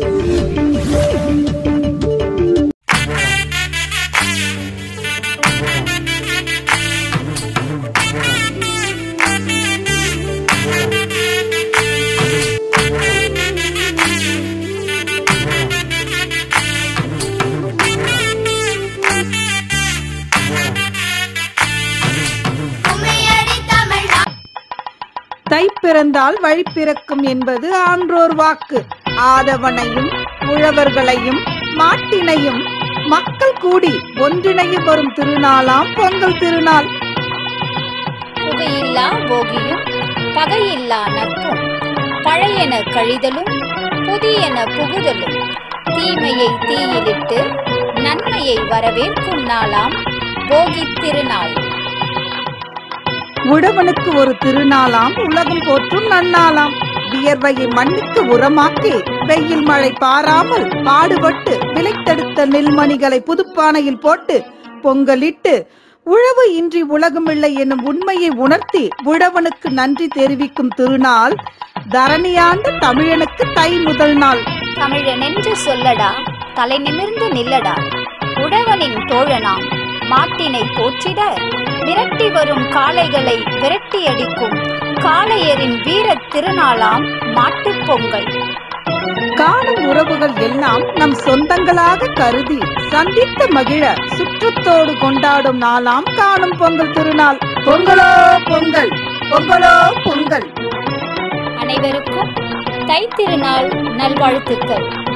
Thank you. பிறந்தால் வழி பிறக்கும் என்பது ஆன்றோர் வாக்கு. ஆதவனையும் உழவர்களையும் மாட்டினையும் மக்கள் கூடி ஒன்றிணையும் வரும் திருநாளாம் பொங்கல் திருநாள். புகையில்லா போகியும் பகையில்லா நட்பும் பழையன கழிதலும் புதியன புகுதலும் தீமையை தீயிலிட்டு நன்மையை வரவேற்கும் நாளாம் போகித் திருநாள். உழவனுக்கு ஒரு திருநாளாம் உலகம் போற்றும் நன்னாளாம். வியர்வையை மண்ணுக்கு உரமாக்கி வெயில் மழை பாராமல் பாடுபட்டு விலைத்தெடுத்த நெல்மணிகளை புதுப்பானையில் போட்டு பொங்கலிட்டு உழவு இன்றி உலகமில்லை என்னும் உண்மையை உணர்த்தி உழவனுக்கு நன்றி தெரிவிக்கும் திருநாள் தரணியாண்ட தமிழனுக்கு தை முதல் நாள். தமிழனென்று சொல்லடா தலை நிமிர்ந்து நில்லடா. உழவனின் தோழனாம் மாட்டினை போற்றிட விரட்டி வரும் காளைகளை விரட்டியடிக்கும். காளையரின் வீரத் திருநாளாம் மாட்டுப் பொங்கல். காணும் உறவுகள் எல்லாம் நம் சொந்தங்களாக கருதி சந்தித்து மகிழ சுற்றத்தோடு கொண்டாடும் நாளாம் காணும் பொங்கல் திருநாள். பொங்கலோ பொங்கல் பொங்கலோ பொங்கல். அனைவருக்கும் தைத்திருநாள் நல்வாழ்த்துக்கள்.